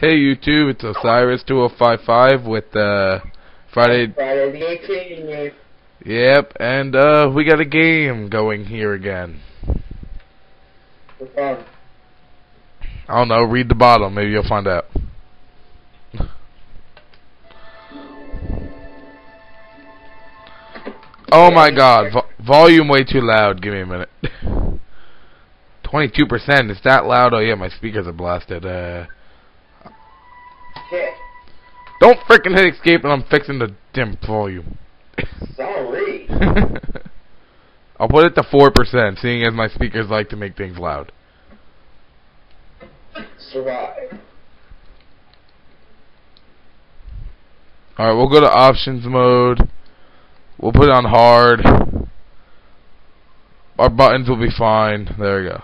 Hey YouTube, it's Osiris2055 with uh Friday Friday the 18th. Yep, and uh we got a game going here again. Fun. I don't know, read the bottom, maybe you'll find out. Oh my god, vo volume way too loud. Give me a minute. 22%, is that loud? Oh yeah, my speakers are blasted. Uh. Don't frickin' hit escape and I'm fixing the dim volume. Sorry. I'll put it to 4%, seeing as my speakers like to make things loud. Survive. Alright, we'll go to options mode. We'll put it on hard. Our buttons will be fine. There we go.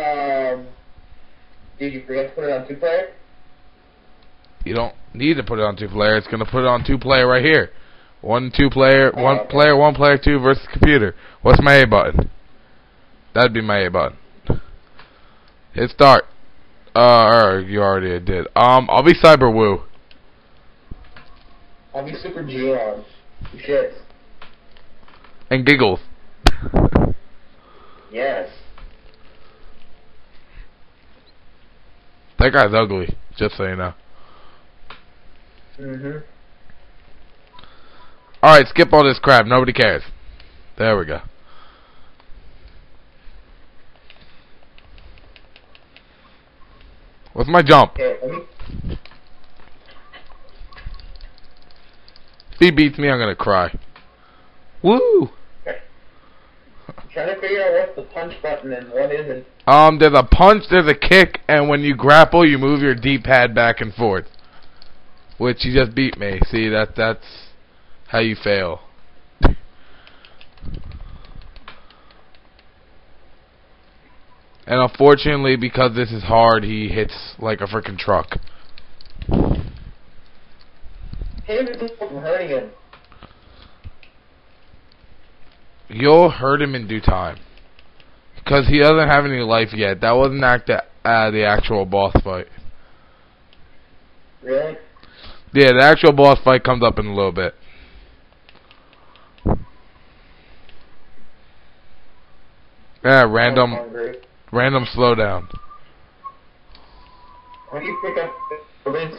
Um, did you forget to put it on two player? You don't need to put it on two player. It's gonna put it on two player right here. One two player, one player, one player two versus computer. What's my A button? That'd be my A button. Hit start. Uh, or you already did. Um, I'll be Cyber Woo. I'll be Super Geon. Shit. And Giggles. Yes. That guy's ugly, just so you know. Mm-hmm. Alright, skip all this crap. Nobody cares. There we go. What's my jump? Okay, let me... If he beats me, I'm gonna cry. Woo! I'm trying to figure out what's the punch button and what isn't. Um, there's a punch, there's a kick, and when you grapple, you move your D-pad back and forth. Which he just beat me. See, that that's how you fail. And unfortunately, because this is hard, he hits like a freaking truck. Hey, this is from hurting him. You'll hurt him in due time. Because he doesn't have any life yet. That wasn't act uh, the actual boss fight. Really? Yeah, the actual boss fight comes up in a little bit. Yeah, random, random slowdown. Do you pick up this?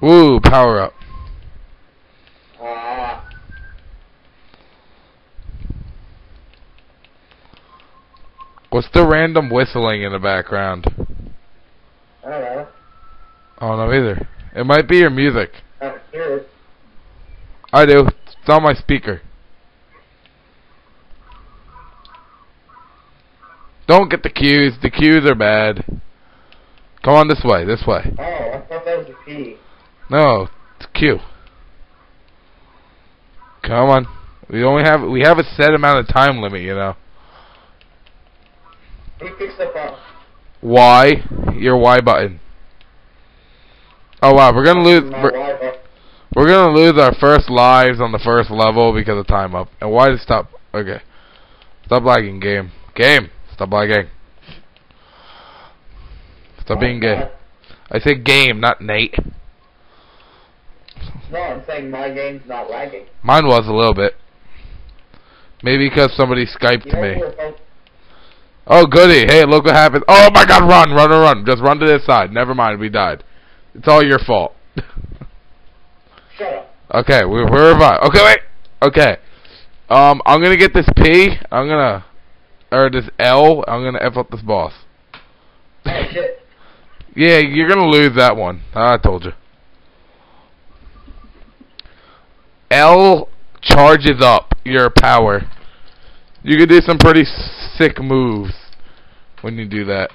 Woo, power up. What's the random whistling in the background? I don't know. I don't know either. It might be your music. I don't hear it. I do. It's on my speaker. Don't get the cues. The cues are bad. Come on this way. This way. Oh, I thought that was a P. No, it's Q. Come on. We only have we have a set amount of time limit, you know. Fix that. Y, your Y button. Oh wow, we're gonna lose. We're, we're gonna lose our first lives on the first level because of time up. And why did stop? Okay, stop lagging, game. Game, stop lagging. Stop being gay. I said game, not Nate. No, I'm saying my game's not lagging. Mine was a little bit. Maybe because somebody skyped You know me. Who we're both- Oh goody! Hey, look what happened. Oh my God! Run, run, run, run! Just run to this side. Never mind, we died. It's all your fault. Shut up. okay, we, we're revived. Okay, wait. Okay. Um, I'm gonna get this P. I'm gonna, or this L. I'm gonna f up this boss. Oh, shit. Yeah, you're gonna lose that one. I told you. L charges up your power. You can do some pretty sick moves when you do that.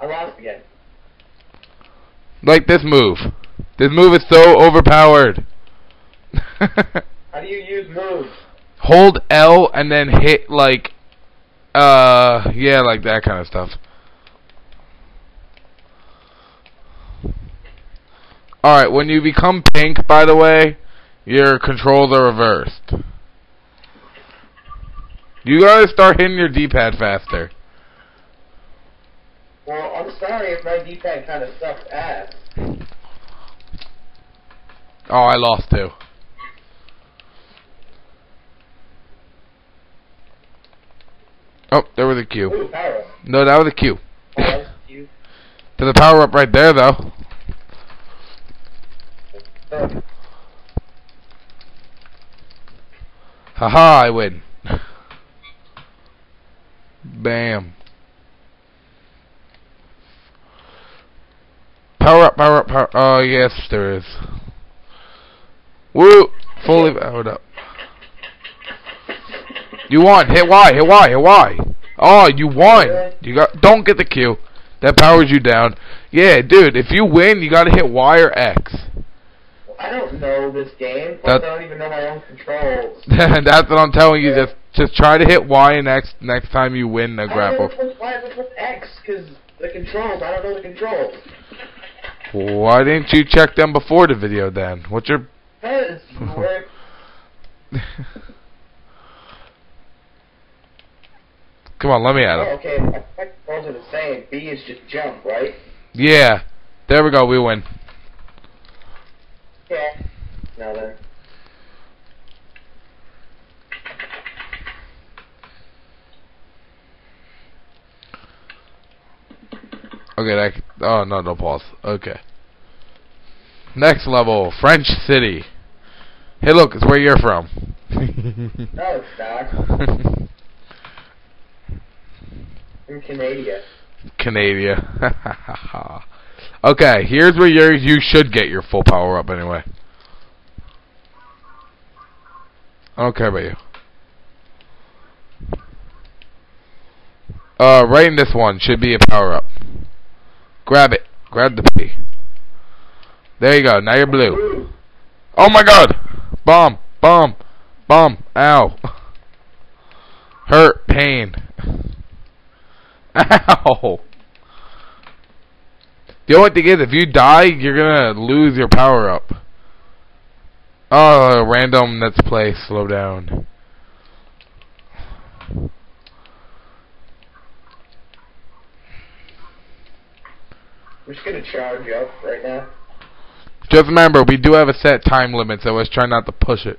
I lost again. Like this move. This move is so overpowered. How do you use moves? Hold L and then hit like Uh, yeah, like that kind of stuff. Alright, when you become pink, by the way, your controls are reversed. You gotta start hitting your D-pad faster. Well, I'm sorry if my D-pad kind of sucks ass. Oh, I lost too. Oh, there was a Q. Ooh. No, that was a Q. Oh. To the power up right there, though. Haha, I win. Bam. Power up, power up, power Oh, yes, there is. Woo! Fully powered up. You won. Hit Y, hit Y, hit Y. Oh, you won. You got. Don't get the Q. That powers you down. Yeah, dude, if you win, you gotta hit Y or X. I don't know this game. That- I don't even know my own controls. That's what I'm telling you. Just just try to hit Y and X next time you win a I don't know grapple. one's Y, one's X, because the controls, I don't know the controls. Why didn't you check them before the video then? What's your Because, we're- Come on, let me at oh, him. okay, my controls are the same. B is just jump, right? Yeah. There we go, we win. Yeah. Now then. Okay, that oh no no pause. Okay. Next level, French City. Hey look, it's where you're from. No, it's not. I'm Canada. Canada. okay, here's where you you should get your full power up anyway. I don't care about you. Uh, right in this one should be a power up. Grab it. Grab the P. There you go. Now you're blue. Oh my god! Bomb! Bomb! Bomb! Ow! Hurt! Pain! Ow! The only thing is, if you die, you're gonna lose your power up. Oh, random, let's play, slow down. We're just gonna charge up right now. Just remember, we do have a set time limit, so let's try not to push it.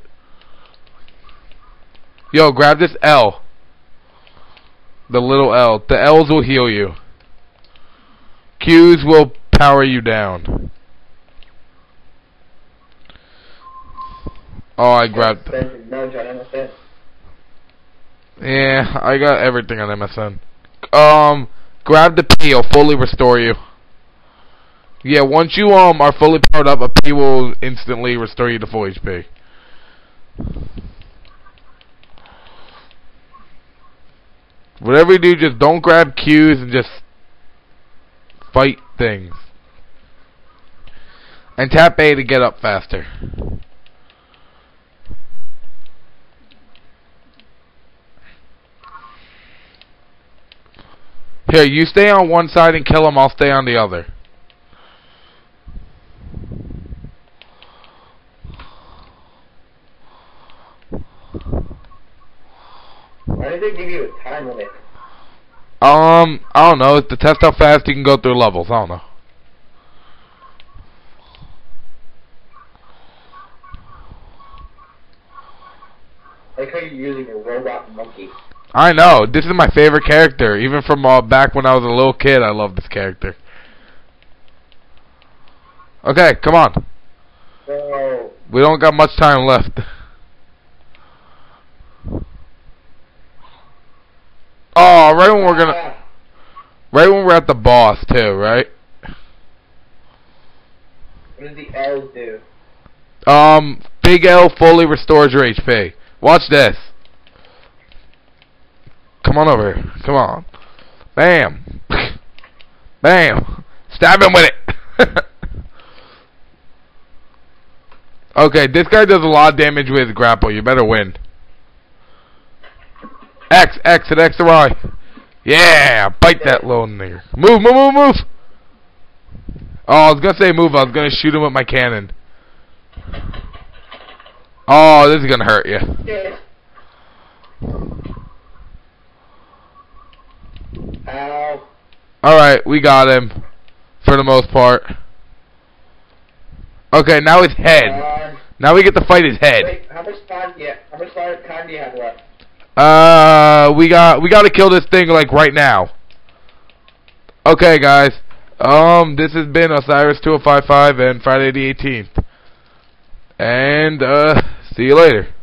Yo, grab this L. The little L. The L's will heal you. Q's will power you down. Oh, I grabbed. Expensive nudge on MSN. Yeah, I got everything on MSN. Um, grab the P. It'll fully restore you. Yeah, once you um are fully powered up, a P will instantly restore you to full HP. Whatever you do, just don't grab cues and just fight things. And tap A to get up faster. Here, you stay on one side and kill him, I'll stay on the other. Why did they give you a time limit? Um, I don't know. It's to test how fast you can go through levels. I don't know. Like how you're using a robot monkey. I know. This is my favorite character. Even from uh, back when I was a little kid, I love this character. Okay, come on. So, We don't got much time left. Oh, right when we're gonna, right when we're at the boss too, right? what does the L do? Um, Big L fully restores your HP. Watch this. Come on over here. Come on. Bam. Bam. Stab him with it. okay, this guy does a lot of damage with grapple. You better win. X, X, and X to Y. Yeah, bite that little nigger. Move, move, move, move. Oh, I was gonna say move. I was gonna shoot him with my cannon. Oh, this is gonna hurt you. Yeah. Ow. Alright, we got him. For the most part. Okay, now his head. Now we get to fight his head. wait, how much time? Yeah, how much time do you have left? Uh, we got we got to kill this thing like right now. Okay, guys. Um, this has been Osiris 2055 and Friday the 18th. And uh, see you later.